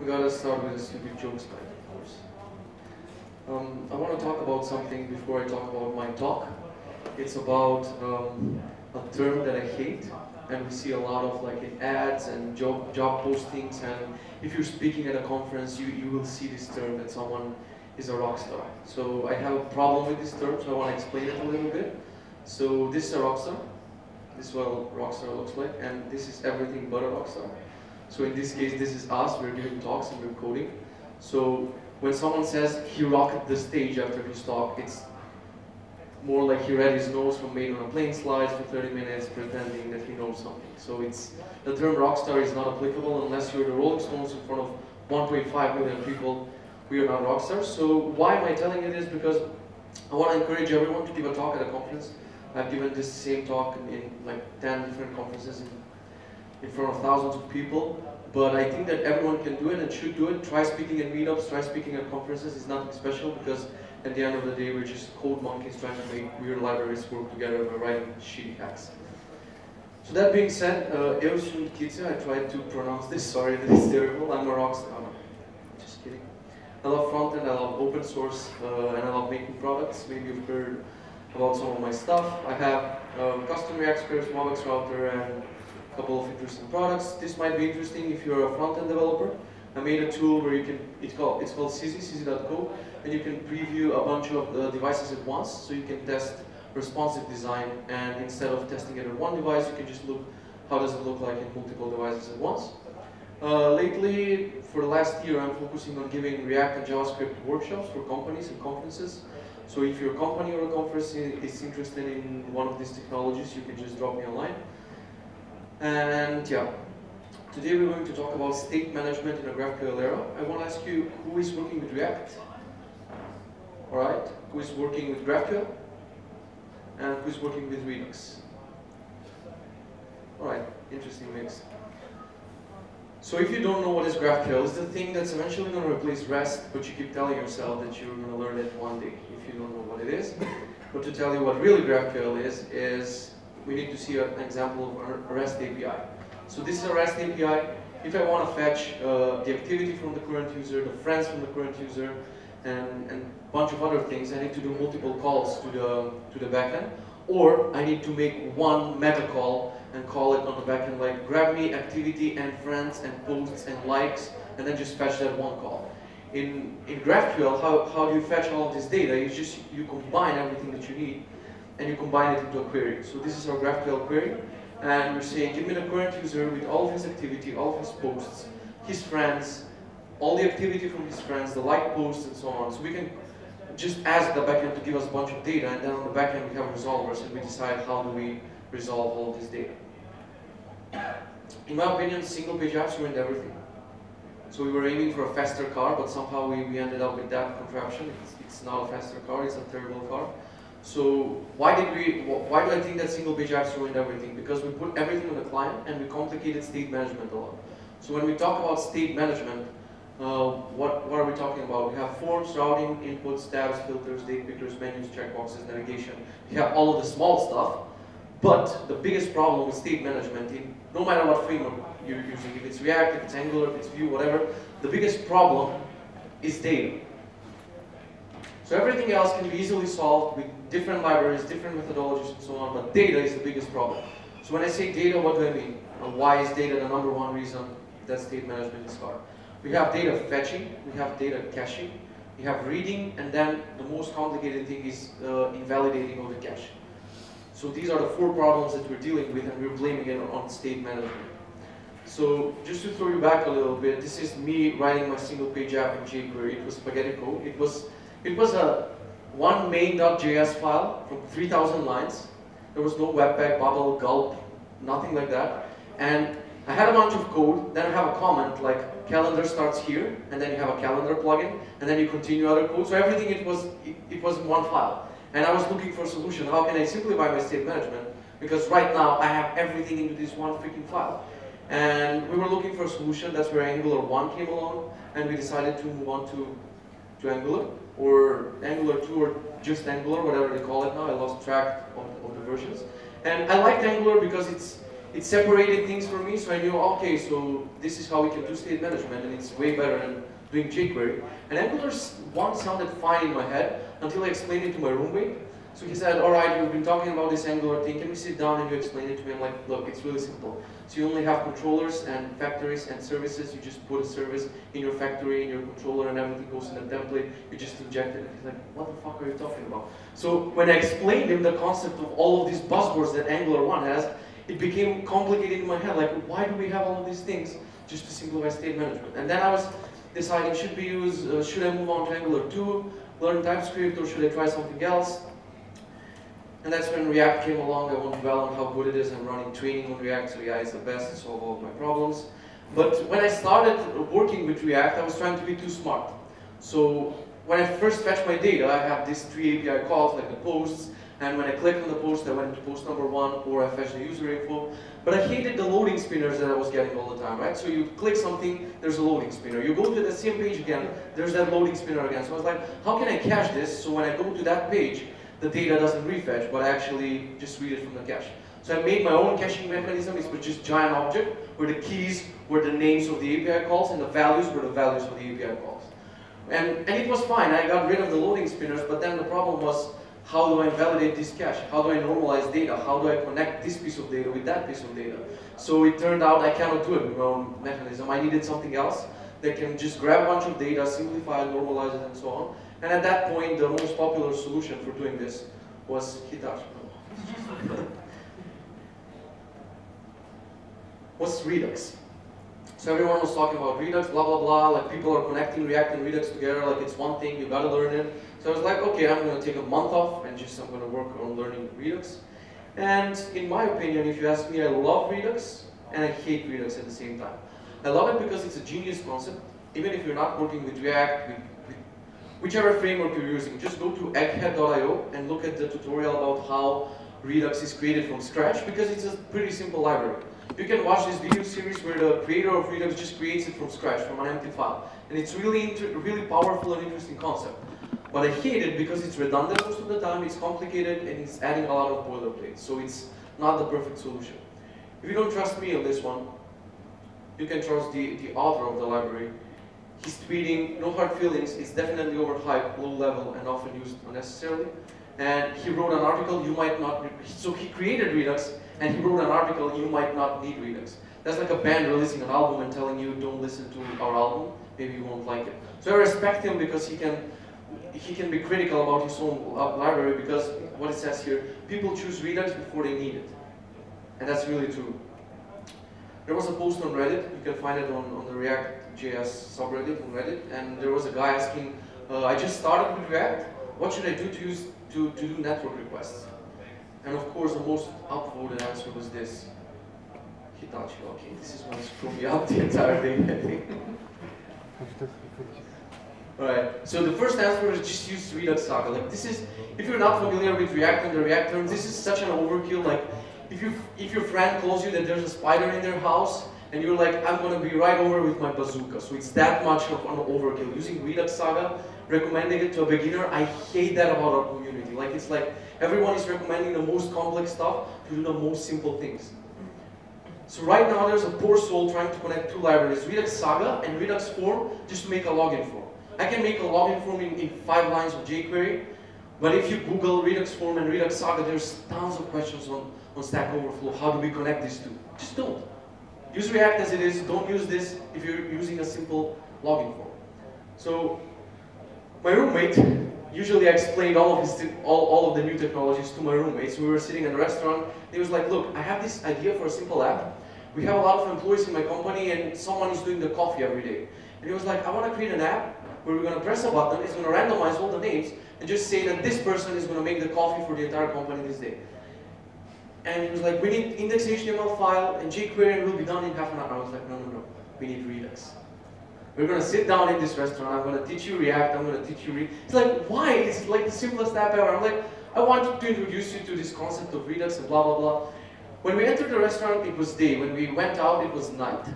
we gotta start with a stupid joke style, of course. Um, I want to talk about something before I talk about my talk. It's about um, a term that I hate, and we see a lot of like in ads and job job postings. And if you're speaking at a conference, you you will see this term that someone is a rock star. So I have a problem with this term, so I want to explain it a little bit. So this is a rock star. This is what a rock star looks like, and this is everything but a rock star. So in this case, this is us. We're giving talks and we're coding. So when someone says he rocked the stage after his talk, it's more like he read his notes from made on a plane slides for 30 minutes pretending that he knows something. So it's the term rock star is not applicable unless you're the Rolling Stones in front of 1.5 million people. We are not rock stars. So why am I telling you this? Because I want to encourage everyone to give a talk at a conference. I've given this same talk in, in like 10 different conferences in, in front of thousands of people. But I think that everyone can do it and should do it. Try speaking at meetups, try speaking at conferences. It's nothing special because at the end of the day, we're just code monkeys trying to make weird libraries work together by writing shitty hacks. So that being said, uh, Kitze, I tried to pronounce this, sorry that it's terrible. I'm a rockstar. Oh, just kidding. I love frontend, I love open source, uh, and I love making products. Maybe you've heard about some of my stuff. I have um, custom React scripts, MobX router, and couple of interesting products. This might be interesting if you're a front-end developer. I made a tool where you can, it's called, it's called Sizzy, Sizzy.co, and you can preview a bunch of uh, devices at once, so you can test responsive design, and instead of testing it on one device, you can just look how does it look like in multiple devices at once. Uh, lately, for the last year, I'm focusing on giving React and JavaScript workshops for companies and conferences. So if your company or a conference is interested in one of these technologies, you can just drop me a line. And yeah, today we're going to talk about state management in a GraphQL era. I want to ask you, who is working with React? All right, who is working with GraphQL? And who is working with Redux? All right, interesting mix. So if you don't know what is GraphQL, it's the thing that's eventually going to replace REST, but you keep telling yourself that you're going to learn it one day if you don't know what it is. But to tell you what really GraphQL is, is we need to see an example of REST API. So this is a REST API. If I want to fetch uh, the activity from the current user, the friends from the current user, and, and a bunch of other things, I need to do multiple calls to the, to the backend. Or I need to make one meta call and call it on the backend like grab me activity and friends and posts and likes, and then just fetch that one call. In, in GraphQL, how, how do you fetch all of this data? You just you combine everything that you need and you combine it into a query. So this is our GraphQL query. And we're saying, give me the current user with all of his activity, all of his posts, his friends, all the activity from his friends, the like posts, and so on. So we can just ask the backend to give us a bunch of data, and then on the backend we have resolvers, and we decide how do we resolve all this data. In my opinion, single page apps ruined everything. So we were aiming for a faster car, but somehow we, we ended up with that contraption. It's, it's not a faster car, it's a terrible car. So why did we? Why do I think that single page apps ruined everything? Because we put everything on the client and we complicated state management a lot. So when we talk about state management, uh, what what are we talking about? We have forms, routing, inputs, tabs, filters, date pickers, menus, checkboxes, navigation. We have all of the small stuff. But the biggest problem with state management, in, no matter what framework you're using, if it's React, if it's Angular, if it's Vue, whatever, the biggest problem is data. So everything else can be easily solved with different libraries, different methodologies, and so on, but data is the biggest problem. So when I say data, what do I mean? And why is data the number one reason that state management is hard? We have data fetching, we have data caching, we have reading, and then the most complicated thing is uh, invalidating of the cache. So these are the four problems that we're dealing with, and we're blaming it on state management. So just to throw you back a little bit, this is me writing my single page app in jQuery. It was spaghetti code. It was it was a one main.js file from 3,000 lines. There was no webpack, Babel, gulp, nothing like that. And I had a bunch of code, then I have a comment like calendar starts here, and then you have a calendar plugin, and then you continue other code. So everything it was it, it was in one file. And I was looking for a solution. How can I simplify my state management? Because right now I have everything into this one freaking file. And we were looking for a solution. That's where Angular 1 came along, and we decided to move on to, to Angular or Angular 2 or just Angular, whatever they call it now. I lost track of, of the versions. And I liked Angular because it's it separated things for me, so I knew, okay, so this is how we can do state management, and it's way better than doing jQuery. And Angular 1 sounded fine in my head until I explained it to my roommate. So he said, all right, we've been talking about this Angular thing, can we sit down and you explain it to me? I'm like, look, it's really simple. So you only have controllers and factories and services. You just put a service in your factory, in your controller, and everything goes in a template. You just inject it. And he's like, what the fuck are you talking about? So when I explained him the concept of all of these buzzwords that Angular 1 has, it became complicated in my head. Like, why do we have all of these things just to simplify state management? And then I was deciding, should we use, uh, should I move on to Angular 2, learn TypeScript, or should I try something else? And that's when React came along. I won't dwell on how good it is. I'm running training on React, so yeah, it's the best to solve all of my problems. But when I started working with React, I was trying to be too smart. So when I first fetched my data, I have these three API calls, like the posts, and when I clicked on the post, I went to post number one, or I fetched the user info. But I hated the loading spinners that I was getting all the time, right? So you click something, there's a loading spinner. You go to the same page again, there's that loading spinner again. So I was like, how can I cache this so when I go to that page, the data doesn't refetch, but I actually just read it from the cache. So I made my own caching mechanism. It's with just giant object where the keys were the names of the API calls and the values were the values of the API calls. And, and it was fine. I got rid of the loading spinners, but then the problem was how do I validate this cache? How do I normalize data? How do I connect this piece of data with that piece of data? So it turned out I cannot do it with my own mechanism. I needed something else that can just grab a bunch of data, simplify it, normalize it, and so on. And at that point, the most popular solution for doing this was Hitachi. What's Redux? So everyone was talking about Redux, blah, blah, blah, like people are connecting React and Redux together, like it's one thing, you gotta learn it. So I was like, okay, I'm gonna take a month off and just I'm gonna work on learning Redux. And in my opinion, if you ask me, I love Redux and I hate Redux at the same time. I love it because it's a genius concept. Even if you're not working with React, with whichever framework you're using, just go to egghead.io and look at the tutorial about how Redux is created from scratch because it's a pretty simple library. You can watch this video series where the creator of Redux just creates it from scratch, from an empty file. And it's really, really powerful and interesting concept. But I hate it because it's redundant most of the time, it's complicated, and it's adding a lot of boilerplate. So it's not the perfect solution. If you don't trust me on this one, you can trust the, the author of the library, He's tweeting, no hard feelings, it's definitely overhyped, low level, and often used unnecessarily. And he wrote an article, you might not, so he created Redux, and he wrote an article, you might not need Redux. That's like a band releasing an album and telling you, don't listen to our album, maybe you won't like it. So I respect him because he can, he can be critical about his own uh, library because what it says here, people choose Redux before they need it. And that's really true. There was a post on Reddit, you can find it on, on the React JS subreddit on Reddit, and there was a guy asking, uh, I just started with React, what should I do to use to, to do network requests? And of course, the most upvoted answer was this. Hitachi, okay, this is what screwed me up the entire thing, I think. Alright, so the first answer is just use Redux Saga. Like this is, if you're not familiar with React and the React terms, this is such an overkill. Like, if you if your friend calls you that there's a spider in their house, and you're like, I'm gonna be right over with my bazooka. So it's that much of an overkill. Using Redux Saga, recommending it to a beginner, I hate that about our community. Like it's like everyone is recommending the most complex stuff to do the most simple things. So right now there's a poor soul trying to connect two libraries, Redux Saga and Redux Form, just to make a login form. I can make a login form in, in five lines of jQuery, but if you Google Redux Form and Redux Saga, there's tons of questions on, on Stack Overflow. How do we connect these two? Just don't. Use React as it is, don't use this if you're using a simple login form. So my roommate, usually I explained all of, his, all, all of the new technologies to my roommates. We were sitting in a restaurant, he was like, look, I have this idea for a simple app. We have a lot of employees in my company and someone is doing the coffee every day. And he was like, I want to create an app where we're going to press a button, it's going to randomize all the names, and just say that this person is going to make the coffee for the entire company this day. And he was like, we need index HTML file and jQuery and we'll be done in half an hour. I was like, no, no, no, we need Redux. We're gonna sit down in this restaurant, I'm gonna teach you React, I'm gonna teach you Redux. It's like, why? It's like the simplest app ever. I'm like, I want to introduce you to this concept of Redux and blah, blah, blah. When we entered the restaurant, it was day. When we went out, it was night.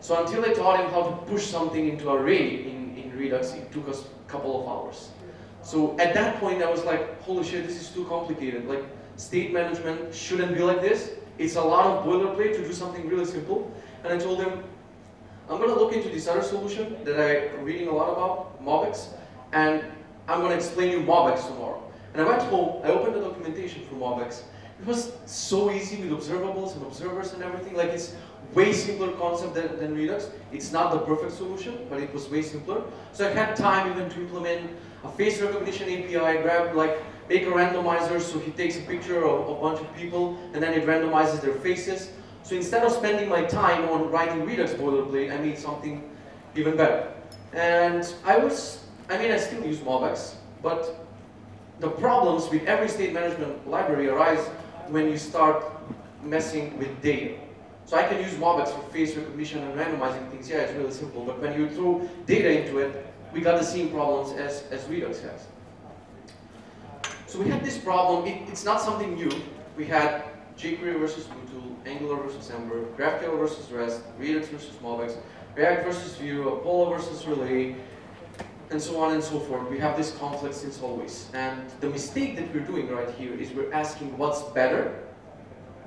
So until I taught him how to push something into array in, in Redux, it took us a couple of hours. So at that point, I was like, holy shit, this is too complicated. Like, state management shouldn't be like this. It's a lot of boilerplate to do something really simple. And I told him, I'm going to look into this other solution that I'm reading a lot about, MobX, and I'm going to explain you MobX tomorrow. And I went home, I opened the documentation for MobX. It was so easy with observables and observers and everything. Like it's way simpler concept than, than Redux. It's not the perfect solution, but it was way simpler. So I had time even to implement a face recognition API, grab like, make a randomizer so he takes a picture of a bunch of people and then it randomizes their faces. So instead of spending my time on writing Redux boilerplate, I made something even better. And I was, I mean, I still use MobX, but the problems with every state management library arise when you start messing with data. So I can use MobX for face recognition and randomizing things. Yeah, it's really simple. But when you throw data into it, we got the same problems as, as Redux has. So we had this problem. It, it's not something new. We had jQuery versus Bluetooth, Angular versus Ember, GraphQL versus REST, Redux versus MobX, React versus Vue, Apollo versus Relay, and so on and so forth. We have this conflict since always. And the mistake that we're doing right here is we're asking what's better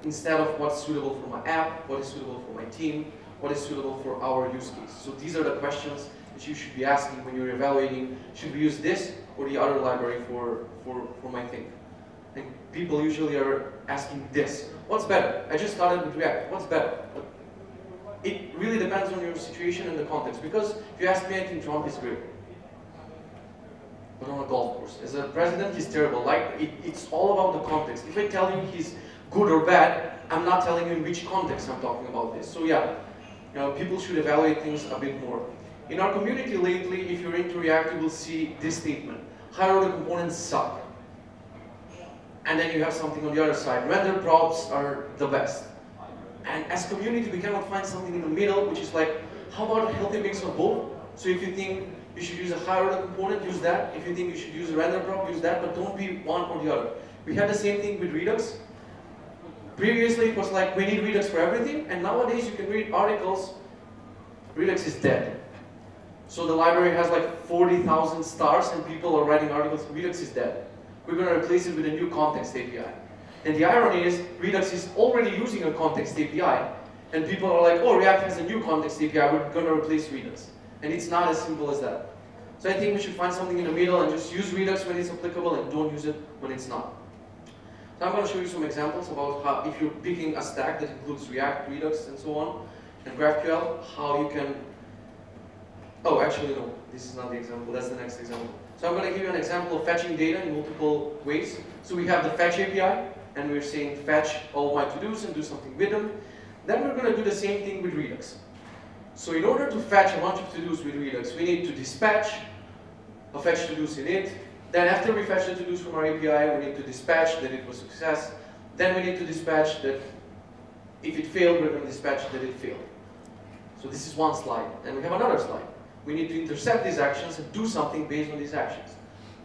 instead of what's suitable for my app, what is suitable for my team, what is suitable for our use case. So these are the questions that you should be asking when you're evaluating, should we use this or the other library for, for, for my thing? And people usually are asking this, what's better? I just started with React, what's better? It really depends on your situation and the context, because if you ask me, I Trump is great but on a golf course. As a president, he's terrible. Like, it, it's all about the context. If I tell you he's good or bad, I'm not telling you in which context I'm talking about this. So yeah, you know, people should evaluate things a bit more. In our community lately, if you're into React, you will see this statement. Higher order components suck. And then you have something on the other side. Render props are the best. And as community, we cannot find something in the middle, which is like, how about a healthy mix of both? So if you think you should use a higher order component, use that. If you think you should use a render prop, use that, but don't be one or the other. We had the same thing with Redux. Previously, it was like, we need Redux for everything, and nowadays you can read articles, Redux is dead. So the library has like 40,000 stars, and people are writing articles, Redux is dead. We're going to replace it with a new context API. And the irony is, Redux is already using a context API, and people are like, oh, React has a new context API, we're going to replace Redux. And it's not as simple as that. So I think we should find something in the middle and just use Redux when it's applicable and don't use it when it's not. So I'm going to show you some examples about how, if you're picking a stack that includes React, Redux, and so on, and GraphQL, how you can, oh, actually no, this is not the example, that's the next example. So I'm going to give you an example of fetching data in multiple ways. So we have the fetch API, and we're saying fetch all my to-dos and do something with them. Then we're going to do the same thing with Redux. So in order to fetch a bunch of to-dos with Redux, we need to dispatch a fetch to-dos init. Then after we fetch the to-dos from our API, we need to dispatch that it was success. Then we need to dispatch that if it failed, we're going to dispatch that it failed. So this is one slide. And we have another slide. We need to intercept these actions and do something based on these actions.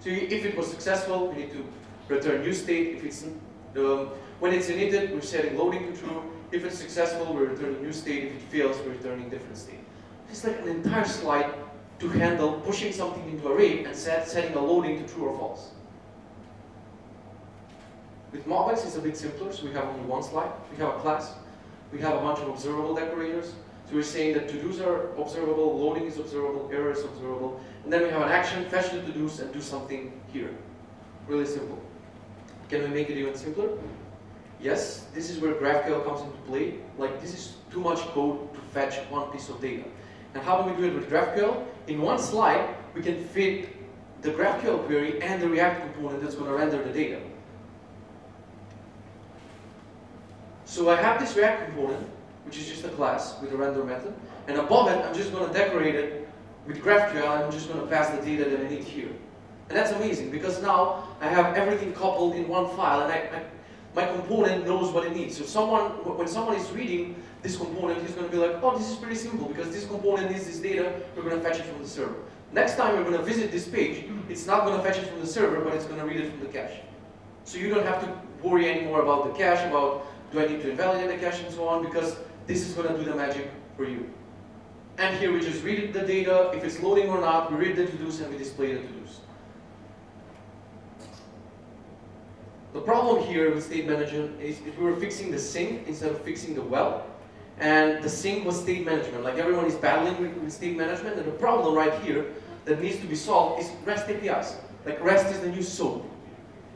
So if it was successful, we need to return new state. If it's um, when it's initted, we're setting loading to true. If it's successful, we're returning new state. If it fails, we're returning different state. It's like an entire slide to handle pushing something into array and set, setting a loading to true or false. With MobX, it's a bit simpler, so we have only one slide. We have a class. We have a bunch of observable decorators. So we're saying that to-dos are observable, loading is observable, error is observable. And then we have an action, fetch the to-dos, and do something here. Really simple. Can we make it even simpler? Yes, this is where GraphQL comes into play. Like this is too much code to fetch one piece of data. And how do we do it with GraphQL? In one slide, we can fit the GraphQL query and the React component that's going to render the data. So I have this React component, which is just a class with a render method, and above it, I'm just going to decorate it with GraphQL, I'm just going to pass the data that I need here. And that's amazing, because now I have everything coupled in one file, and I, I my component knows what it needs. So someone, when someone is reading this component, he's going to be like, oh, this is pretty simple because this component needs this data, we're going to fetch it from the server. Next time we're going to visit this page, it's not going to fetch it from the server, but it's going to read it from the cache. So you don't have to worry anymore about the cache, about do I need to invalidate the cache and so on, because this is going to do the magic for you. And here we just read the data, if it's loading or not, we read the to-dos and we display the to-dos. The problem here with state management is if we were fixing the sink instead of fixing the well, and the sink was state management. Like everyone is battling with, with state management, and the problem right here that needs to be solved is REST APIs. Like REST is the new SOAP.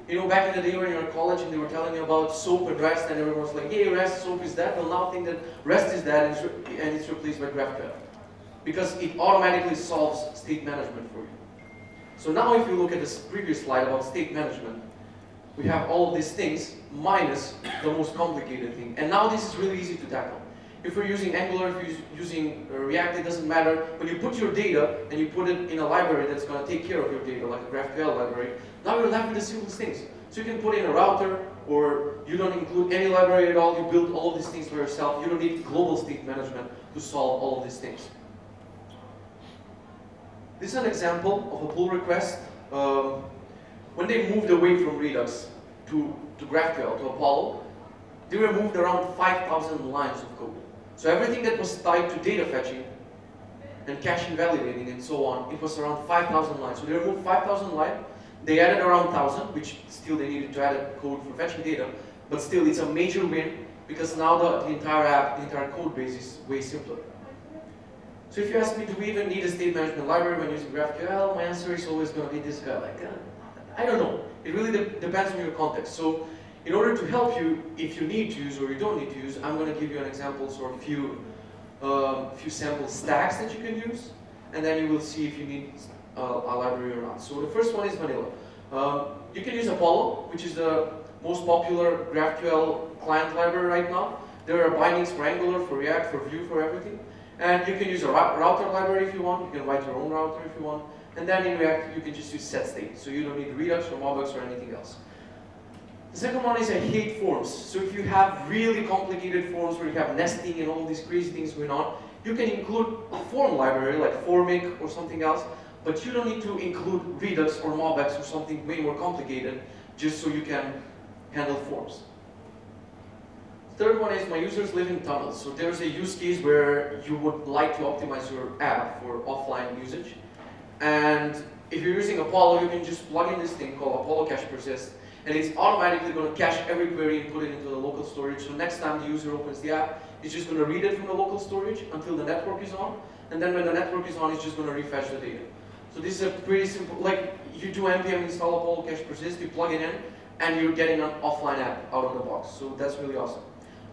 You know, back in the day when you were in college and they were telling you about SOAP and REST, and everyone was like, hey, REST, SOAP is that. Well, now think that REST is that, and it's, and it's replaced by GraphQL. Because it automatically solves state management for you. So now if you look at this previous slide about state management, we have all of these things minus the most complicated thing. And now this is really easy to tackle. If you're using Angular, if you're using uh, React, it doesn't matter. When you put your data and you put it in a library that's going to take care of your data, like a GraphQL library, now you're left with the simplest things. So you can put in a router, or you don't include any library at all. You build all of these things for yourself. You don't need global state management to solve all of these things. This is an example of a pull request. Um, when they moved away from Redux to, to GraphQL, to Apollo, they removed around 5,000 lines of code. So everything that was tied to data fetching and caching validating and so on, it was around 5,000 lines. So they removed 5,000 lines. They added around 1,000, which still they needed to add code for fetching data, but still it's a major win because now the, the entire app, the entire code base is way simpler. So if you ask me, do we even need a state management library when using GraphQL? My answer is always going to be this guy. Like, uh, I don't know. It really de depends on your context. So in order to help you, if you need to use or you don't need to use, I'm going to give you an example or a few, uh, few sample stacks that you can use, and then you will see if you need a library or not. So the first one is vanilla. Um, you can use Apollo, which is the most popular GraphQL client library right now. There are bindings for Angular, for React, for Vue, for everything. And you can use a router library if you want. You can write your own router if you want. And then in React, you can just use set state. So you don't need Redux or MobX or anything else. The second one is I hate forms. So if you have really complicated forms where you have nesting and all these crazy things going on, you can include a form library like Formik or something else, but you don't need to include Redux or MobX or something way more complicated just so you can handle forms. Third one is my users live in tunnels. So there's a use case where you would like to optimize your app for offline usage. And if you're using Apollo, you can just plug in this thing called Apollo Cache Persist, and it's automatically going to cache every query and put it into the local storage. So next time the user opens the app, it's just going to read it from the local storage until the network is on, and then when the network is on, it's just going to refresh the data. So this is a pretty simple, like you do npm install Apollo Cache Persist, you plug it in, and you're getting an offline app out of the box. So that's really awesome.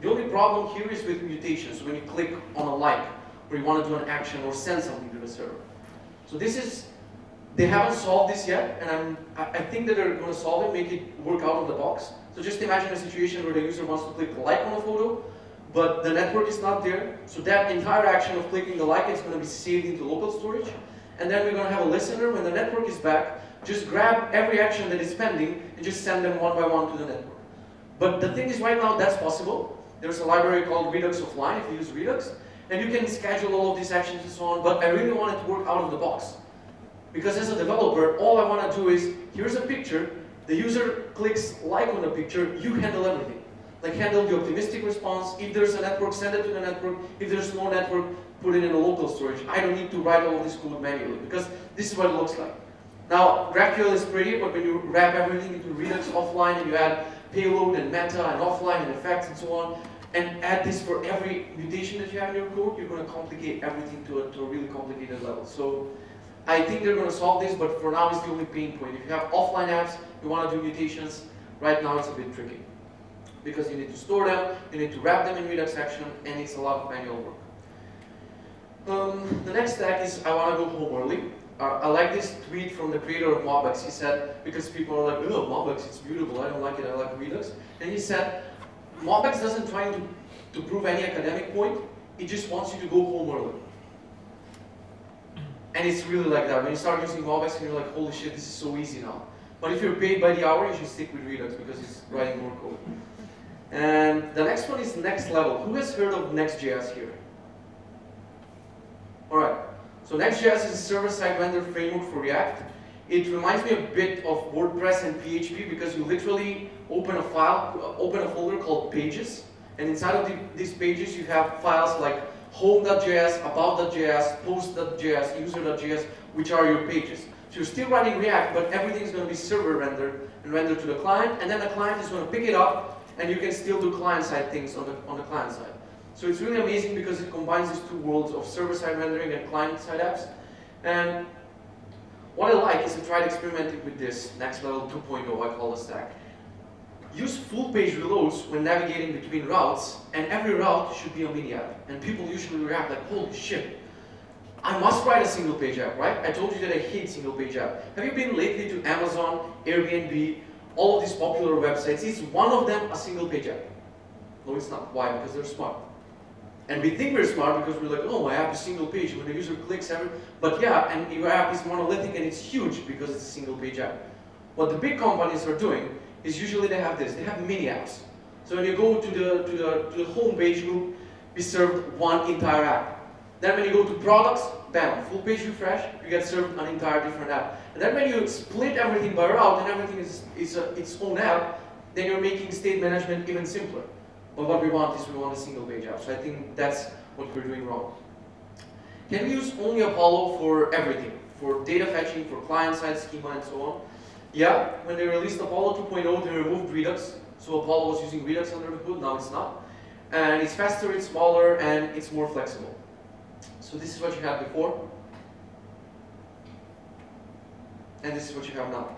The only problem here is with mutations, when you click on a like, or you want to do an action or send something to the server. So this is, they haven't solved this yet, and I'm, I think that they're going to solve it, make it work out of the box. So just imagine a situation where the user wants to click like on a photo, but the network is not there. So that entire action of clicking the like is going to be saved into local storage. And then we're going to have a listener, when the network is back, just grab every action that is pending and just send them one by one to the network. But the thing is right now that's possible. There's a library called Redux Offline if you use Redux. And you can schedule all of these actions and so on, but I really want it to work out of the box. Because as a developer, all I want to do is, here's a picture, the user clicks like on the picture, you handle everything. Like handle the optimistic response, if there's a network, send it to the network, if there's no network, put it in a local storage. I don't need to write all this code manually, because this is what it looks like. Now, GraphQL is pretty, but when you wrap everything into Redux offline and you add payload and meta and offline and effects and so on, and add this for every mutation that you have in your code, you're going to complicate everything to a, to a really complicated level. So I think they're going to solve this, but for now it's the only pain point. If you have offline apps, you want to do mutations, right now it's a bit tricky. Because you need to store them, you need to wrap them in Redux action, and it's a lot of manual work. Um, the next tag is I want to go home early. Uh, I like this tweet from the creator of MobX. He said, because people are like, oh, MobX, it's beautiful, I don't like it, I like Redux. And he said, MobX doesn't try to, to prove any academic point, it just wants you to go home early. And it's really like that. When you start using MobX, you're like, holy shit, this is so easy now. But if you're paid by the hour, you should stick with Redux because it's writing more code. And the next one is next level. Who has heard of Next.js here? So Next.js is a server-side vendor framework for React. It reminds me a bit of WordPress and PHP because you literally open a file, open a folder called pages, and inside of the, these pages you have files like home.js, about.js, post.js, user.js, which are your pages. So you're still running React, but everything is going to be server rendered and rendered to the client, and then the client is going to pick it up, and you can still do client-side things on the, on the client side. So it's really amazing because it combines these two worlds of server-side rendering and client-side apps. And what I like is I tried experimenting with this next level 2.0, I call the stack. Use full page reloads when navigating between routes, and every route should be a mini app. And people usually react like, holy shit, I must write a single page app, right? I told you that I hate single page app. Have you been lately to Amazon, Airbnb, all of these popular websites? Is one of them a single page app? No, it's not. Why? Because they're smart. And we think we're smart because we're like, oh, my app is single page. When the user clicks every, but yeah, and your app is monolithic and it's huge because it's a single page app. What the big companies are doing is usually they have this. They have mini apps. So when you go to the to the to the home page, you be served one entire app. Then when you go to products, bam, full page refresh, you get served an entire different app. And then when you split everything by route and everything is, is a, its own app, then you're making state management even simpler. But what we want is we want a single page app. So I think that's what we're doing wrong. Can we use only Apollo for everything? For data fetching, for client-side schema, and so on? Yeah, when they released Apollo 2.0, they removed Redux. So Apollo was using Redux under the hood, now it's not. And it's faster, it's smaller, and it's more flexible. So this is what you had before. And this is what you have now.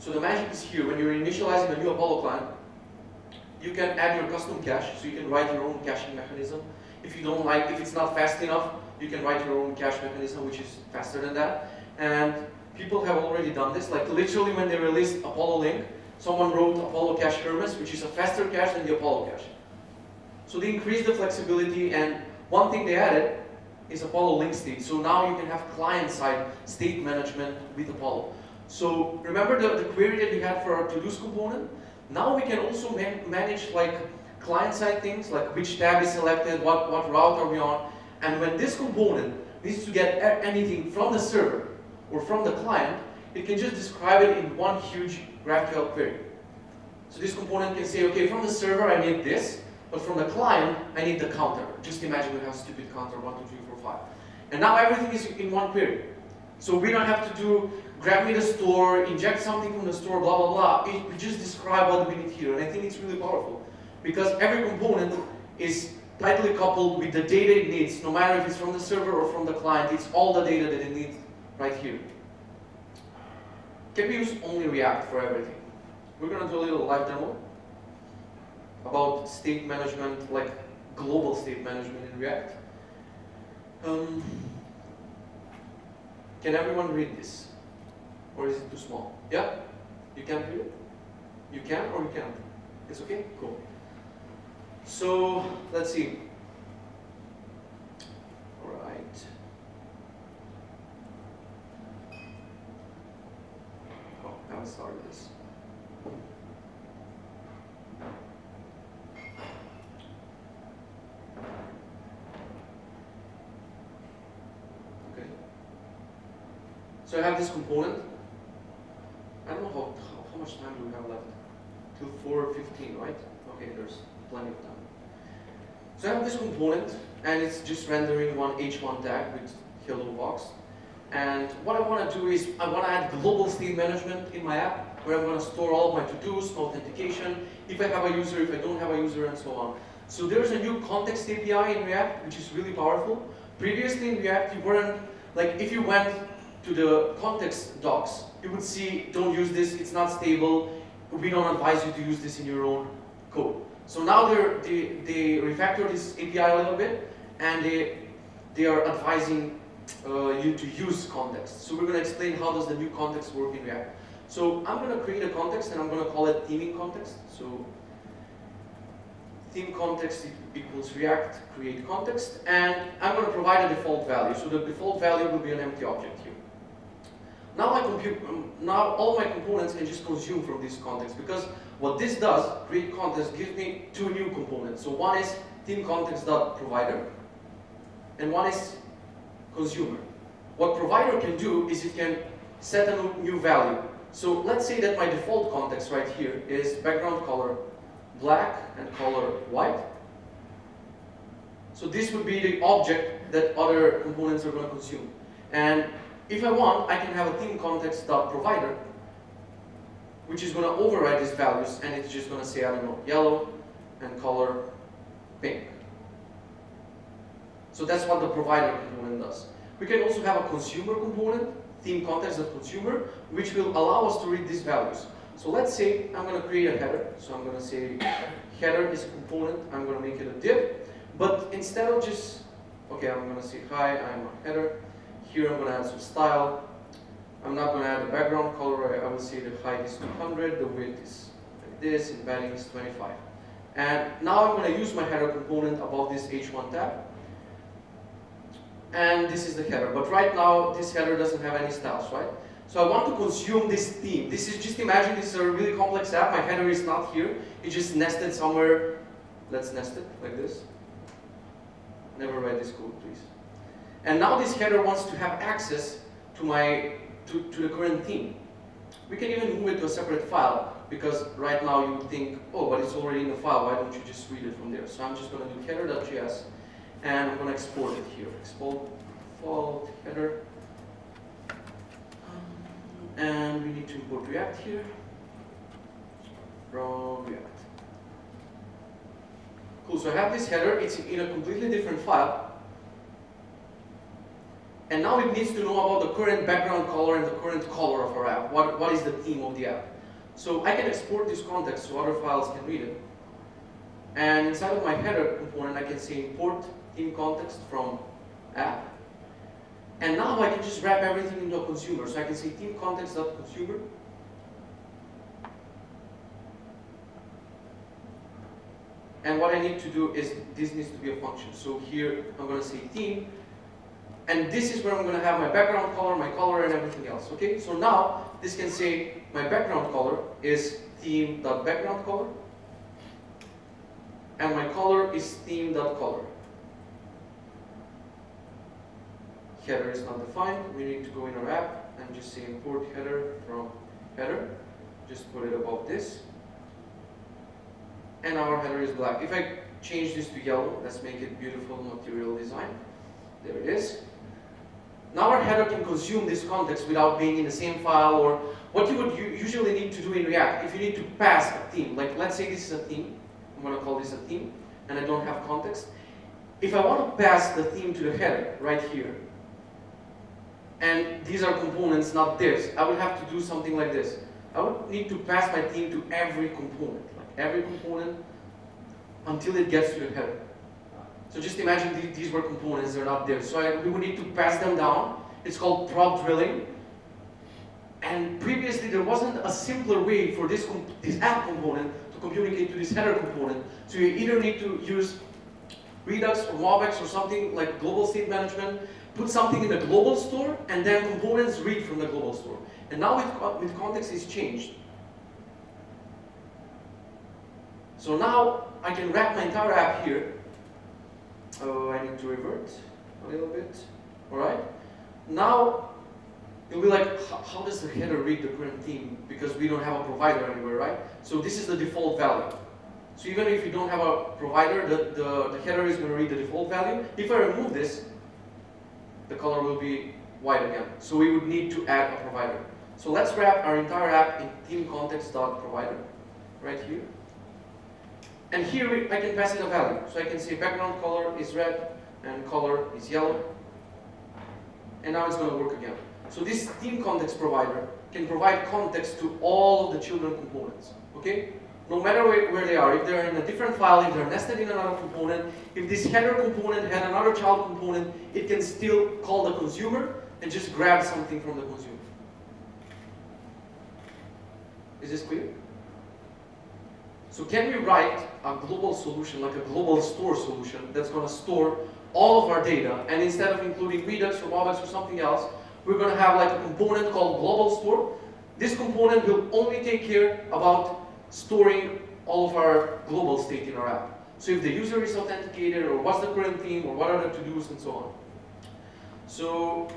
So the magic is here. When you're initializing a new Apollo client, you can add your custom cache, so you can write your own caching mechanism. If you don't like, if it's not fast enough, you can write your own cache mechanism, which is faster than that. And people have already done this. Like literally when they released Apollo Link, someone wrote Apollo Cache Hermes, which is a faster cache than the Apollo cache. So they increased the flexibility and one thing they added is Apollo link state. So now you can have client-side state management with Apollo. So remember the, the query that we had for our to-dos component? Now we can also man manage like client-side things, like which tab is selected, what, what route are we on. And when this component needs to get anything from the server or from the client, it can just describe it in one huge GraphQL query. So this component can say, okay, from the server I need this, but from the client, I need the counter. Just imagine we have stupid counter, 1, 2, 3, 4, 5. And now everything is in one query. So we don't have to do, grab me the store, inject something from the store, blah, blah, blah. It, we just describe what we need here. And I think it's really powerful. Because every component is tightly coupled with the data it needs, no matter if it's from the server or from the client. It's all the data that it needs right here. Can we use only React for everything? We're going to do a little live demo about state management, like global state management in React. Um, can everyone read this? Or is it too small? Yeah? You can't read it? You can or you can't? It's okay? Cool. So, let's see. Alright. Oh, I haven't started this. So I have this component. I don't know how, how, how much time do we have left? Till 4.15, right? Okay, there's plenty of time. So I have this component, and it's just rendering one H1 tag with hello box. And what I want to do is, I want to add global state management in my app, where I'm going to store all my to-dos, authentication, if I have a user, if I don't have a user, and so on. So there's a new context API in React, which is really powerful. Previously in React, you weren't, like if you went to the context docs, you would see, don't use this, it's not stable, we don't advise you to use this in your own code. So now they they refactor this API a little bit, and they, they are advising uh, you to use context. So we're going to explain how does the new context work in React. So I'm going to create a context, and I'm going to call it theming context. So theme context equals React create context, and I'm going to provide a default value. So the default value will be an empty object here. Now, my um, now all my components can just consume from this context because what this does, create context, gives me two new components. So one is theme context.provider and one is consumer. What provider can do is it can set a new value. So let's say that my default context right here is background color black and color white. So this would be the object that other components are going to consume. And if I want, I can have a theme context dot provider, which is going to override these values, and it's just going to say, I don't know, yellow and color pink. So that's what the provider component does. We can also have a consumer component, theme context of consumer, which will allow us to read these values. So let's say I'm going to create a header. So I'm going to say header is a component. I'm going to make it a div. But instead of just, okay, I'm going to say, hi, I'm a header. Here I'm going to add some style. I'm not going to add a background color. I will say the height is 200, the width is like this, and padding is 25. And now I'm going to use my header component above this H1 tab and this is the header. But right now, this header doesn't have any styles, right? So I want to consume this theme. This is just imagine this is a really complex app. My header is not here. It's just nested somewhere. Let's nest it like this. Never write this code, please. And now this header wants to have access to my to, to the current theme. We can even move it to a separate file because right now you think, oh, but it's already in the file. Why don't you just read it from there? So I'm just going to do header.js and I'm going to export it here. Export default header. And we need to import React here from React. Cool, so I have this header, it's in a completely different file. And now it needs to know about the current background color and the current color of our app. What, what is the theme of the app? So I can export this context so other files can read it. And inside of my header component, I can say import theme context from app. And now I can just wrap everything into a consumer. So I can say theme context.consumer. And what I need to do is this needs to be a function. So here I'm going to say theme. And this is where I'm going to have my background color, my color, and everything else. Okay? So now this can say my background color is theme.background color. And my color is theme.color. header is not defined, we need to go in our app and just say import header from header. Just put it above this. And our header is black. If I change this to yellow, let's make it beautiful material design. There it is. Now our header can consume this context without being in the same file or what you would usually need to do in React. If you need to pass a theme, like let's say this is a theme, I'm going to call this a theme, and I don't have context. If I want to pass the theme to the header right here, and these are components, not this. I would have to do something like this. I would need to pass my theme to every component, like every component, until it gets to the header. So just imagine these were components, they're not there. So I, we would need to pass them down. It's called prop drilling. And previously there wasn't a simpler way for this, this app component to communicate to this header component. So you either need to use Redux or MobX or something like global state management put something in the global store, and then components read from the global store. And now with, uh, with context is changed. So now I can wrap my entire app here. Oh, I need to revert a little bit. All right. Now you'll be like, how does the header read the current theme? Because we don't have a provider anywhere, right? So this is the default value. So even if you don't have a provider, the, the, the header is going to read the default value. If I remove this, the color will be white again. So we would need to add a provider. So let's wrap our entire app in theme context.provider right here. And here I can pass in a value. So I can say background color is red and color is yellow. And now it's going to work again. So this theme context provider can provide context to all of the children components. Okay? no matter where, where, they are, if they're in a different file, if they're nested in another component, if this header component had another child component, it can still call the consumer and just grab something from the consumer. Is this clear? So can we write a global solution, like a global store solution, that's going to store all of our data, and instead of including Redux or MobX or something else, we're going to have like a component called global store. This component will only take care about storing all of our global state in our app. So if the user is authenticated, or what's the current theme, or what are the to-dos, and so on. So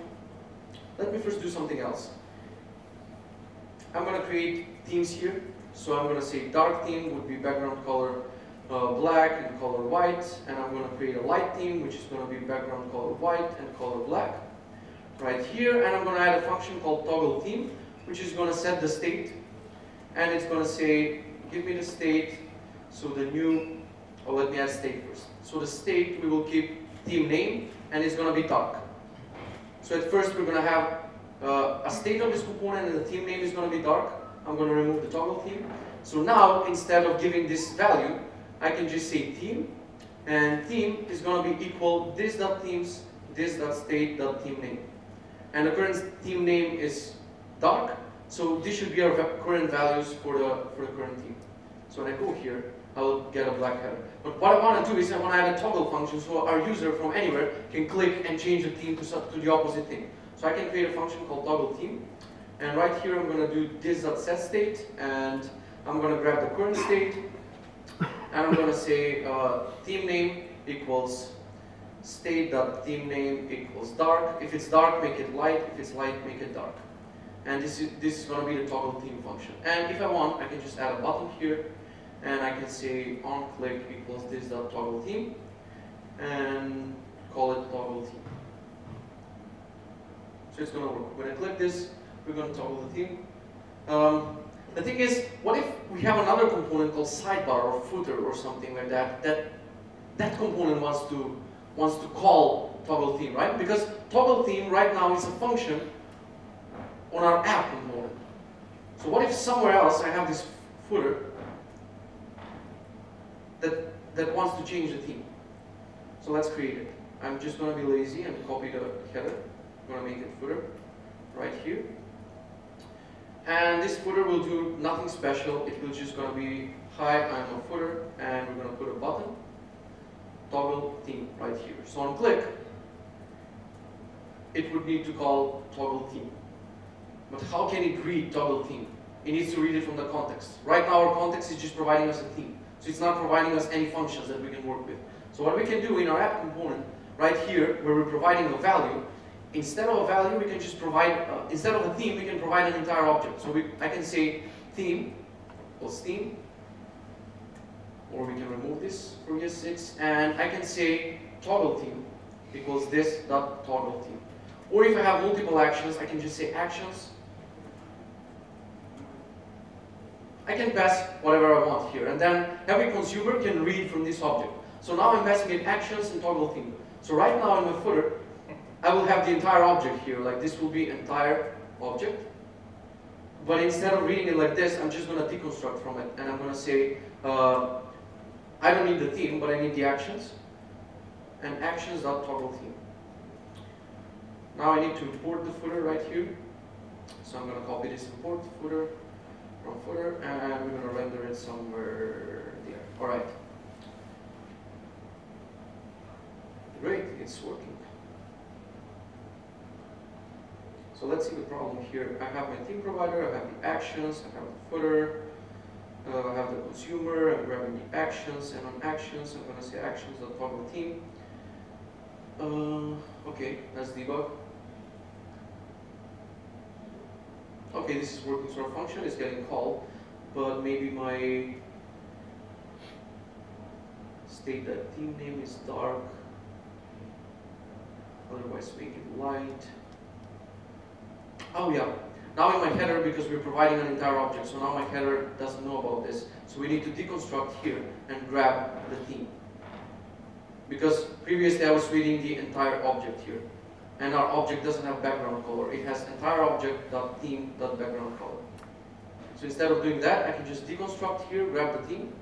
let me first do something else. I'm going to create themes here. So I'm going to say dark theme would be background color, uh, black and color white, and I'm going to create a light theme, which is going to be background color white and color black, right here, and I'm going to add a function called toggle theme, which is going to set the state, and it's going to say, give me the state, so the new, or let me add state first. So the state, we will keep theme name, and it's going to be dark. So at first we're going to have uh, a state of this component and the theme name is going to be dark. I'm going to remove the toggle theme. So now, instead of giving this value, I can just say theme, and theme is going to be equal this dot themes, this dot state dot theme name. And the current theme name is dark, so this should be our current values for the for the current theme. So when I go here, I will get a black header. But what I want to do is I want to add a toggle function so our user from anywhere can click and change the theme to, to the opposite thing. So I can create a function called toggle theme. And right here I'm going to do this.setState and I'm going to grab the current state and I'm going to say uh, theme name equals state.theme name equals dark. If it's dark, make it light. If it's light, make it dark. And this is, this is going to be the toggle theme function. And if I want, I can just add a button here and I can say on click equals this dot toggle theme and call it toggle theme. So it's going to work. When I click this, we're going to toggle the theme. Um, the thing is, what if we have another component called sidebar or footer or something like that, that that component wants to wants to call toggle theme, right? Because toggle theme right now is a function on our app component. So what if somewhere else I have this footer that, that wants to change the theme. So let's create it. I'm just going to be lazy and copy the header. I'm going to make it footer right here. And this footer will do nothing special. It will just to be, hi, I'm a footer, and we're to put a button, toggle theme right here. So on click, it would need to call toggle theme. But how can it read toggle theme? It needs to read it from the context. Right now our context is just providing us a theme. So it's not providing us any functions that we can work with. So what we can do in our app component, right here, where we're providing a value, instead of a value, we can just provide, uh, instead of a theme, we can provide an entire object. So we, I can say theme plus theme, or we can remove this from ES6, and I can say toggle theme equals this dot toggle theme. Or if I have multiple actions, I can just say actions I can pass whatever I want here. And then every consumer can read from this object. So now I'm passing in actions and toggle theme. So right now in my footer, I will have the entire object here. Like this will be entire object. But instead of reading it like this, I'm just going to deconstruct from it. And I'm going to say, uh, I don't need the theme, but I need the actions. And actions.toggle theme. Now I need to import the footer right here. So I'm going to copy this import footer from footer, and we're going to render it somewhere there. All right. Great, it's working. So let's see the problem here. I have my theme provider, I have the actions, I have the footer, uh, I have the consumer, I'm grabbing the actions, and on actions, I'm to say actions.toggle theme. Uh, okay, let's debug. okay, this is working sort of function, it's getting called, but maybe my state that theme name is dark, otherwise make it light. Oh yeah, now in my header, because we're providing an entire object, so now my header doesn't know about this, so we need to deconstruct here and grab the theme. Because previously I was reading the entire object here and our object doesn't have background color. It has entire object dot theme dot background color. So instead of doing that, I can just deconstruct here, grab the theme,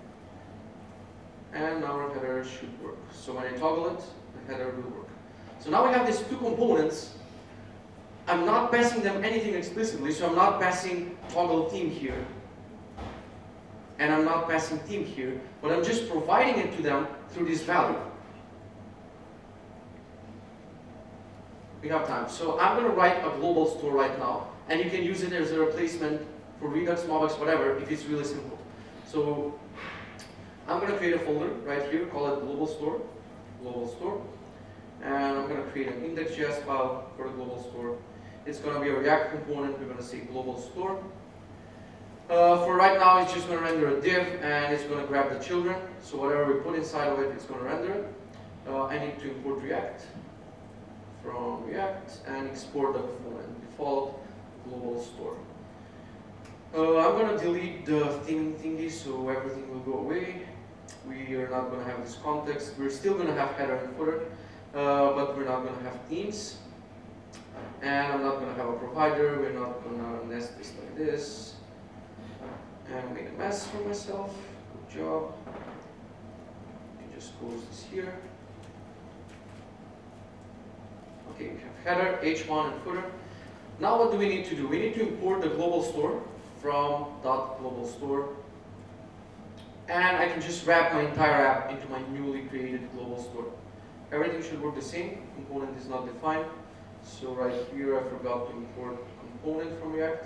and now our header should work. So when I toggle it, the header will work. So now we have these two components. I'm not passing them anything explicitly, so I'm not passing toggle theme here, and I'm not passing theme here, but I'm just providing it to them through this value. we have time. So I'm going to write a global store right now, and you can use it as a replacement for Redux, MobX, whatever, if it's really simple. So I'm going to create a folder right here, call it global store, global store, and I'm going to create an index.js file for the global store. It's going to be a React component. We're going to see global store. Uh, for right now, it's just going to render a div and it's going to grab the children. So whatever we put inside of it, it's going to render it. Uh, I need to import React from React and export the component default global store. Uh, I'm going to delete the theming thingy so everything will go away. We are not going to have this context. We're still going to have header and footer, uh, but we're not going to have themes. And I'm not going to have a provider. We're not going to nest this like this. And make a mess for myself. Good job. You just close this here. Okay, we have header, h1, and footer. Now what do we need to do? We need to import the global store from global store. And I can just wrap my entire app into my newly created global store. Everything should work the same. Component is not defined. So right here, I forgot to import component from React.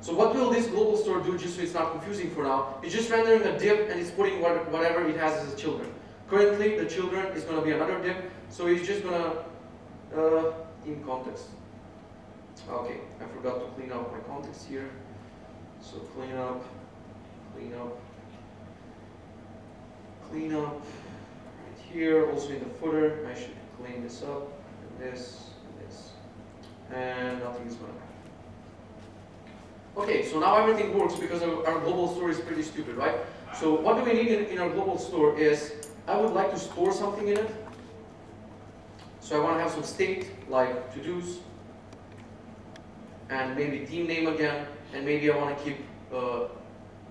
So what will this global store do, just so it's not confusing for now? It's just rendering a div and it's putting what, whatever it has as a children. Currently, the children is going to be another div, so it's just going to, uh, in context. Okay, I forgot to clean up my context here. So clean up, clean up, clean up right here. Also in the footer, I should clean this up, and this, this, and nothing is going to happen. Okay, so now everything works because our, our, global store is pretty stupid, right? So what do we need in, in our global store is, I would like to store something in it. So I want to have some state, like to-dos, and maybe theme name again, and maybe I want to keep uh,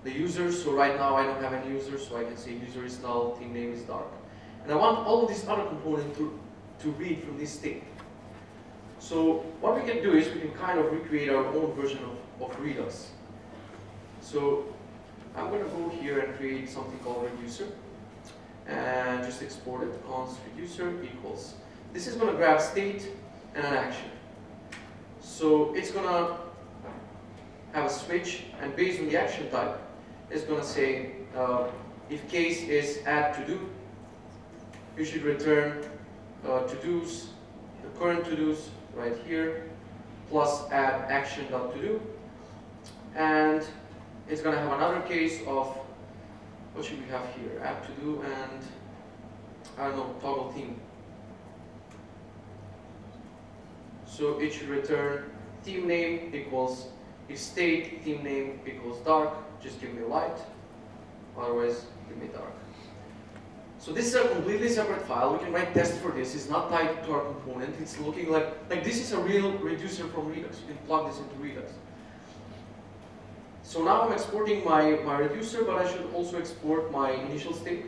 the users. So right now I don't have any users, so I can say user is null, theme name is dark. And I want all of these other components to, to read from this state. So what we can do is we can kind of recreate our own version of, of Redux. So I'm going to go here and create something called reducer and just export it. const reducer equals. This is going to grab state and an action. So it's going to have a switch, and based on the action type, it's going to say uh, if case is add to do, you should return uh, to dos, the current to dos right here, plus add action dot to do, and it's going to have another case of what should we have here? App to do and I don't know toggle theme. So it should return theme name equals, if state theme name equals dark, just give me light, otherwise give me dark. So this is a completely separate file. We can write test for this. It's not tied to our component. It's looking like, like this is a real reducer from Redux. You can plug this into Redux. So now I'm exporting my, my reducer, but I should also export my initial state.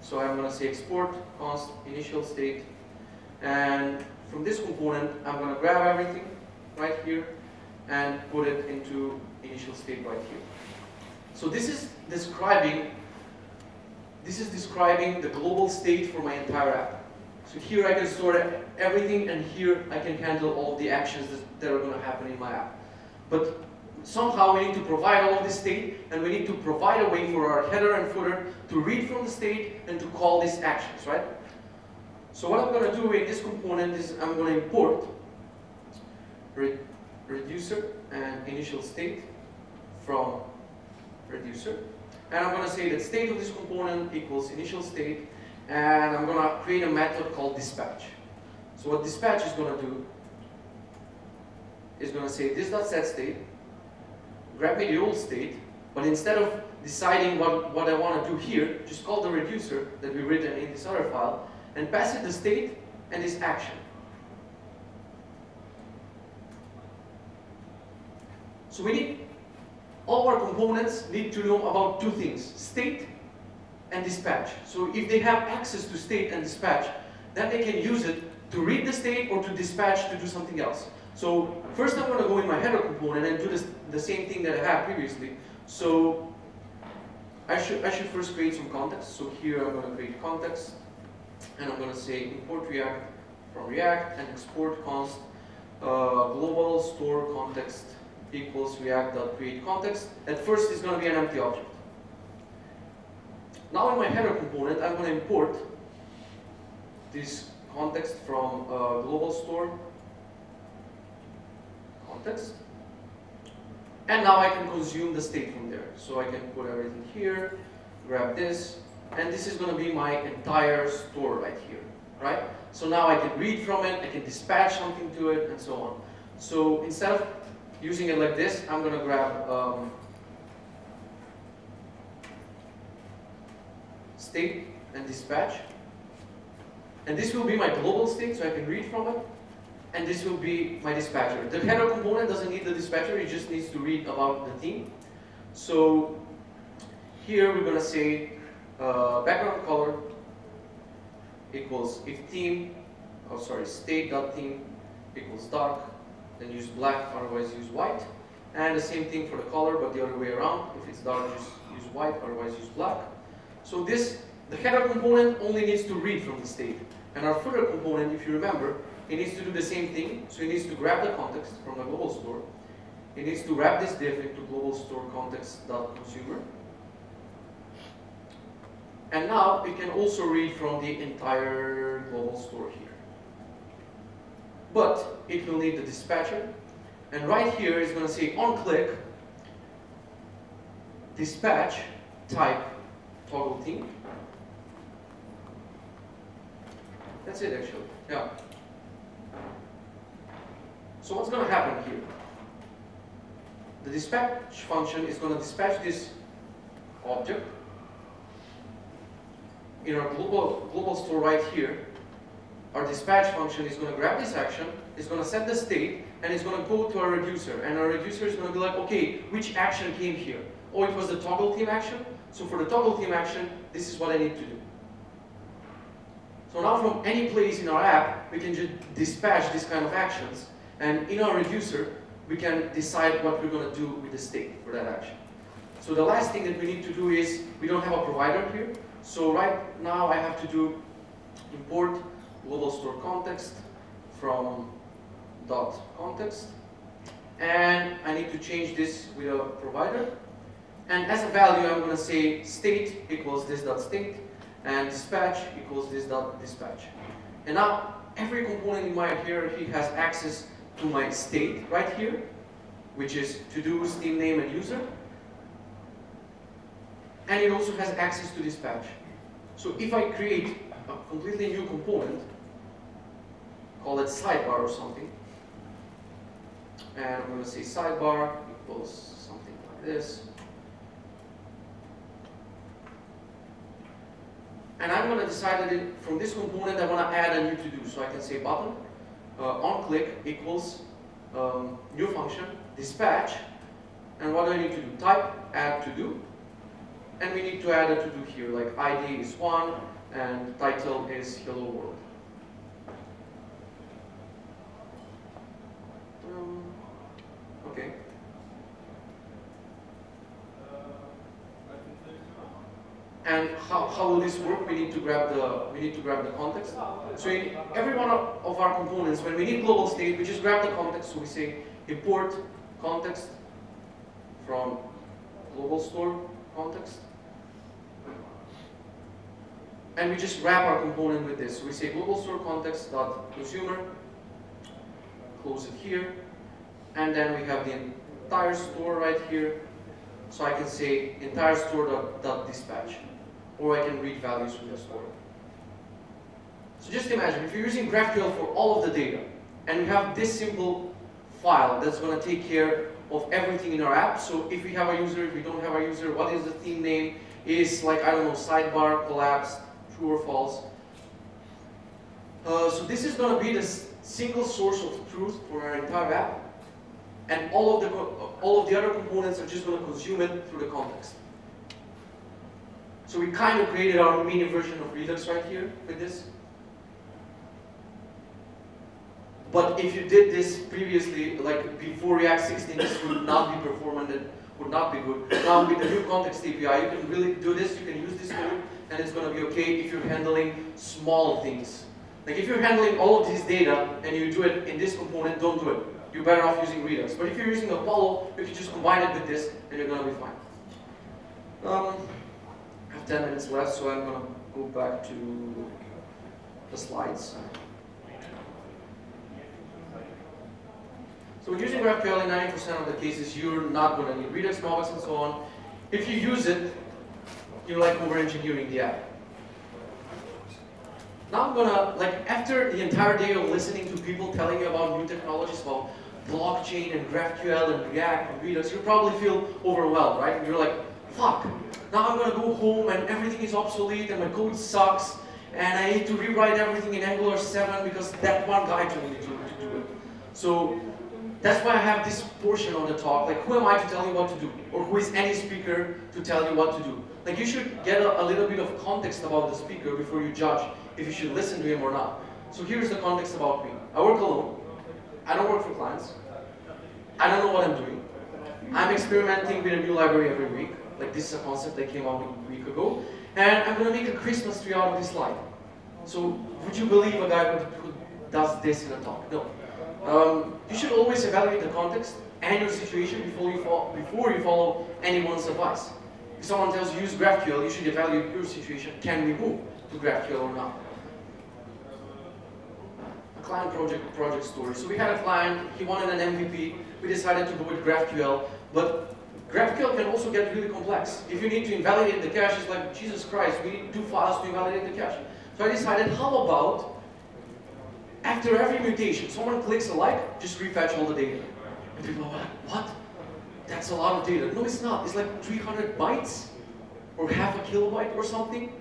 So I'm going to say export const initial state. And from this component, I'm going to grab everything right here and put it into initial state right here. So this is describing this is describing the global state for my entire app. So here I can store everything and here I can handle all the actions that are going to happen in my app. But somehow we need to provide all of this state and we need to provide a way for our header and footer to read from the state and to call these actions, right? So what I'm going to do in this component is I'm going to import re reducer and initial state from reducer. And I'm going to say that state of this component equals initial state and I'm going to create a method called dispatch. So what dispatch is going to do is going to say this.set state, grab me the old state, but instead of deciding what, what I want to do here, just call the reducer that we've written in this other file and pass it the state and this action. So we need, all our components need to know about two things, state and dispatch. So if they have access to state and dispatch, then they can use it to read the state or to dispatch to do something else. So first I'm going to go in my header component and do this, the same thing that I had previously. So I should, I should first create some context. So here I'm going to create context and I'm going to say import React from React and export const uh, global store context equals react.create context. At first it's going to be an empty object. Now in my header component I'm going to import this context from uh, global store context And now I can consume the state from there. So I can put everything here, grab this, and this is going to be my entire store right here, right? So now I can read from it, I can dispatch something to it, and so on. So instead of using it like this, I'm going to grab um, state and dispatch. And this will be my global state, so I can read from it. And this will be my dispatcher. The header component doesn't need the dispatcher, it just needs to read about the theme. So here we're going to say uh, background color equals if theme, oh sorry, state.theme equals dark, then use black, otherwise use white. And the same thing for the color, but the other way around. If it's dark, use white, otherwise use black. So this, the header component only needs to read from the state. And our footer component, if you remember, it needs to do the same thing. So it needs to grab the context from the global store. It needs to wrap this div into global store context.consumer. And now it can also read from the entire global store here. But it will need the dispatcher. And right here is going to say on click, dispatch type toggle theme. That's it actually, yeah. So what's going to happen here? The dispatch function is going to dispatch this object in our global, global store right here, our dispatch function is going to grab this action, it's going to set the state, and it's going to go to our reducer. And our reducer is going to be like, okay, which action came here? Oh, it was the toggle theme action. So for the toggle theme action, this is what I need to do. So now from any place in our app, we can just dispatch these kind of actions. And in our reducer, we can decide what we're going to do with the state for that action. So the last thing that we need to do is, we don't have a provider here, so right now I have to do import global store context from dot context. And I need to change this with a provider. And as a value, I'm going to say state equals this dot state and dispatch equals this dot dispatch. And now every component in my hierarchy has access to my state right here, which is to-do, Steam name, and user and it also has access to dispatch. So if I create a completely new component, call it sidebar or something, and I'm going to say sidebar equals something like this. And I'm going to decide that from this component I want to add a new to-do. So I can say button uh, on click equals um, new function, dispatch, and what do I need to do? Type add to do, and we need to add a to-do here, like ID is 1 and title is hello world. Um, okay. And how, how will this work? We need to grab the we need to grab the context. So in every one of our components, when we need global state, we just grab the context. So we say import context from global store context. And we just wrap our component with this. So we say global store context dot consumer, close it here, and then we have the entire store right here. So I can say entire store dot, dot dispatch, or I can read values from the store. So just imagine if you're using GraphQL for all of the data, and we have this simple file that's going to take care of everything in our app. So if we have a user, if we don't have a user, what is the theme name? Is like, I don't know, sidebar collapsed, true or false. Uh, so this is going to be the single source of truth for our entire app. And all of, the, all of the other components are just going to consume it through the context. So we kind of created our mini version of Redux right here with this. But if you did this previously, like before React 16, this would not be performant and would not be good. Now with the new context API, you can really do this, you can use this code, and it's going to be okay if you're handling small things. Like if you're handling all of this data and you do it in this component, don't do it. You're better off using Redux. But if you're using Apollo, if you can just combine it with this and you're going to be fine. Um, I have 10 minutes left, so I'm going to go back to the slides. So using GraphQL in 90% of the cases, you're not going to need Redux, MobX, and so on. If you use it, you're like over-engineering the app. Now I'm gonna, like, after the entire day of listening to people telling you about new technologies, about blockchain and GraphQL and React and Redux, you probably feel overwhelmed, right? You're like, fuck, now I'm gonna go home and everything is obsolete and my code sucks and I need to rewrite everything in Angular 7 because that one guy told me to, to do it. So that's why I have this portion of the talk, like who am I to tell you what to do? Or who is any speaker to tell you what to do? Like you should get a, a little bit of context about the speaker before you judge if you should listen to him or not. So here's the context about me. I work alone. I don't work for clients. I don't know what I'm doing. I'm experimenting with a new library every week. Like this is a concept that came out a week ago. And I'm going to make a Christmas tree out of this slide. So would you believe a guy who, who does this in a talk? No. Um, you should always evaluate the context and your situation before you, follow, before you follow anyone's advice. If someone tells you use GraphQL, you should evaluate your situation. Can we move to GraphQL or not? A client project project story. So we had a client, he wanted an MVP. We decided to go with GraphQL, but GraphQL can also get really complex. If you need to invalidate the cache, it's like, Jesus Christ, we need two files to invalidate the cache. So I decided, how about, after every mutation, someone clicks a like, just refetch all the data. And people are like, what? That's a lot of data. No, it's not. It's like 300 bytes, or half a kilobyte or something.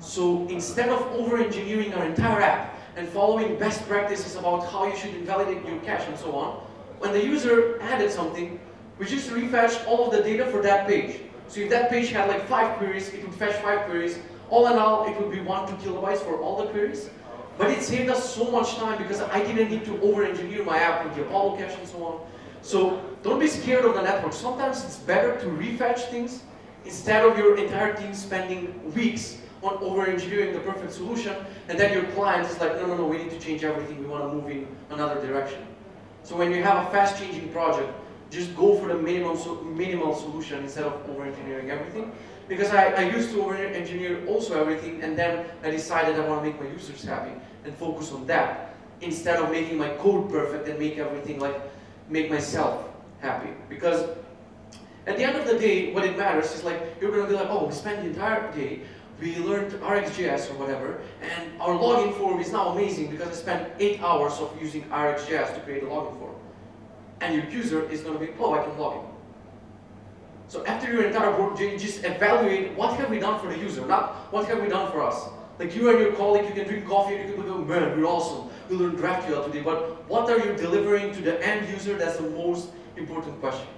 So instead of over-engineering our entire app and following best practices about how you should invalidate your cache and so on, when the user added something, we just refetched all of the data for that page. So if that page had like five queries, it would fetch five queries. All in all, it would be one, two kilobytes for all the queries. But it saved us so much time because I didn't need to over-engineer my app with the Apollo cache and so on. So don't be scared of the network. Sometimes it's better to refetch things instead of your entire team spending weeks on over-engineering the perfect solution, and then your client is like, no, no, no, we need to change everything. We want to move in another direction. So when you have a fast-changing project, just go for the minimum so, minimal solution instead of over-engineering everything. Because I, I used to over-engineer also everything, and then I decided I want to make my users happy and focus on that instead of making my code perfect and make everything like make myself happy. Because at the end of the day, what it matters is like you're gonna be like, oh, we spent the entire day, we learned RxJS or whatever, and our login form is now amazing because I spent eight hours of using RxJS to create a login form. And your user is gonna be, oh, I can log in. So after your entire work, just evaluate what have we done for the user, not what have we done for us. Like you and your colleague, you can drink coffee you can go, man, we're awesome. We learned GraphQL today, but what are you delivering to the end user? That's the most important question.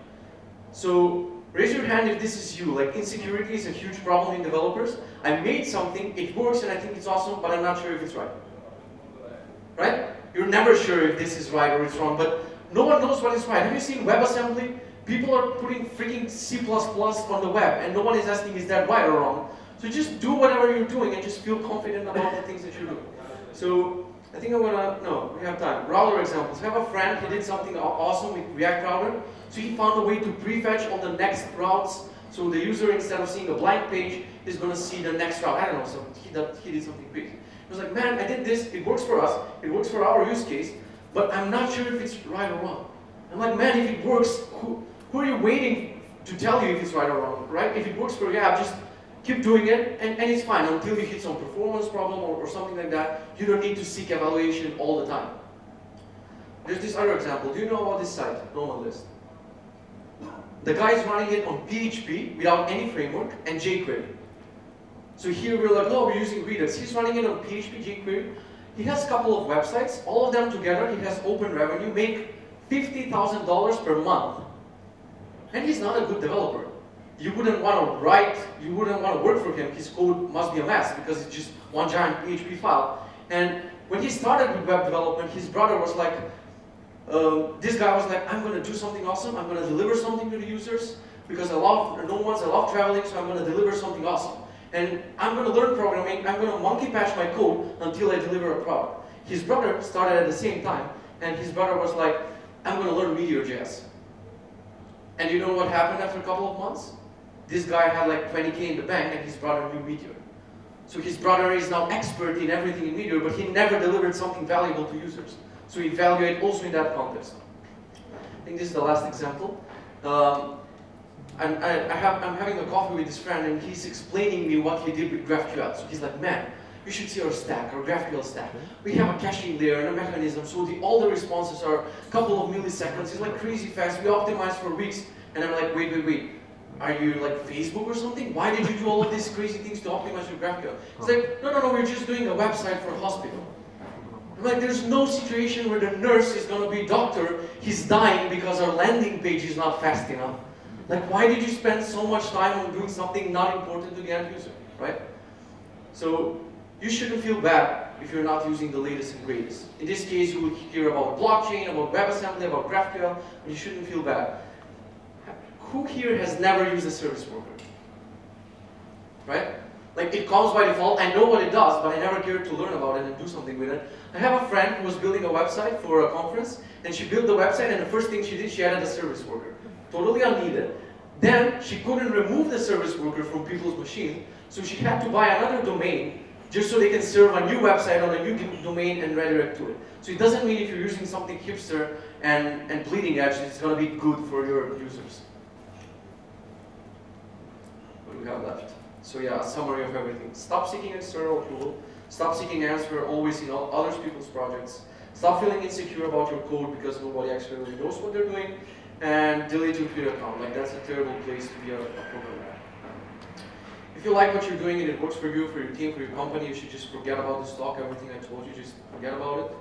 So raise your hand if this is you. Like insecurity is a huge problem in developers. I made something, it works and I think it's awesome, but I'm not sure if it's right. Right? You're never sure if this is right or it's wrong, but no one knows what is right. Have you seen WebAssembly? People are putting freaking C++ on the web, and no one is asking is that right or wrong. So just do whatever you're doing and just feel confident about the things that you're doing. So I think I'm gonna, no, we have time. Router examples. I have a friend, he did something awesome with React Router. So he found a way to prefetch all the next routes. So the user, instead of seeing a blank page, is gonna see the next route. I don't know, so he he did something crazy. He was like, man, I did this, it works for us, it works for our use case, but I'm not sure if it's right or wrong. I'm like, man, if it works, who, who are you waiting to tell you if it's right or wrong, right? If it works for your app, just keep doing it, and, and it's fine until you hit some performance problem or, or something like that. You don't need to seek evaluation all the time. There's this other example. Do you know about this site, Nomadlist? The guy is running it on PHP without any framework and jQuery. So here we're like, oh, we're using Redux. He's running it on PHP, jQuery. He has a couple of websites. All of them together, he has open revenue, make $50,000 per month. And he's not a good developer you wouldn't want to write, you wouldn't want to work for him. His code must be a mess because it's just one giant PHP file. And when he started with web development, his brother was like, uh, this guy was like, I'm going to do something awesome. I'm going to deliver something to the users because I love no ones, I love traveling, so I'm going to deliver something awesome. And I'm going to learn programming. I'm going to monkey patch my code until I deliver a product. His brother started at the same time, and his brother was like, I'm going to learn Meteor.js. And you know what happened after a couple of months? this guy had like 20k in the bank and his brother knew Meteor. So his brother is now expert in everything in Meteor, but he never delivered something valuable to users. So we evaluate also in that context. I think this is the last example. Um, and I, I have, I'm having a coffee with this friend and he's explaining me what he did with GraphQL. So he's like, man, you should see our stack, our GraphQL stack. We have a caching layer and a mechanism, so the, all the responses are a couple of milliseconds. It's like crazy fast. We optimize for weeks. And I'm like, wait, wait, wait. Are you like Facebook or something? Why did you do all of these crazy things to optimize your GraphQL? It's like, no, no, no, we're just doing a website for a hospital. Like, there's no situation where the nurse is gonna be doctor, he's dying because our landing page is not fast enough. Like, why did you spend so much time on doing something not important to the end user, right? So, you shouldn't feel bad if you're not using the latest and greatest. In this case, you will hear about blockchain, about WebAssembly, about GraphQL, but you shouldn't feel bad. Who here has never used a service worker? Right? Like it comes by default, I know what it does, but I never cared to learn about it and do something with it. I have a friend who was building a website for a conference, and she built the website, and the first thing she did, she added a service worker. Totally unneeded. Then she couldn't remove the service worker from people's machines, so she had to buy another domain just so they can serve a new website on a new domain and redirect to it. So it doesn't mean if you're using something hipster and, and bleeding edge, it's going to be good for your users. What do we have left? So yeah, summary of everything. Stop seeking external approval. Stop seeking answer always in other people's projects. Stop feeling insecure about your code because nobody actually really knows what they're doing. And delete your Twitter account. Like that's a terrible place to be a, a programmer. If you like what you're doing and it works for you, for your team, for your company, you should just forget about this talk, everything I told you, just forget about it.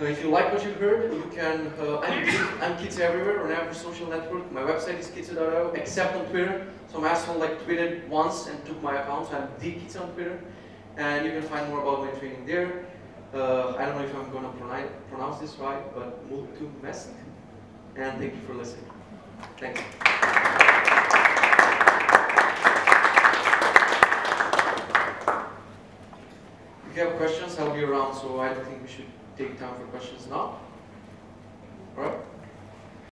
Uh, if you like what you heard, you can, uh, I'm, I'm Kitze Everywhere on every social network. My website is kitze.io, except on Twitter. Some asshole like tweeted once and took my account, so I'm the on Twitter. And you can find more about my training there. Uh, I don't know if I'm going to pronounce this right, but mulțumesc. And thank you for listening. Thanks. If you have questions, I'll be around, so I don't think we should take time for questions now.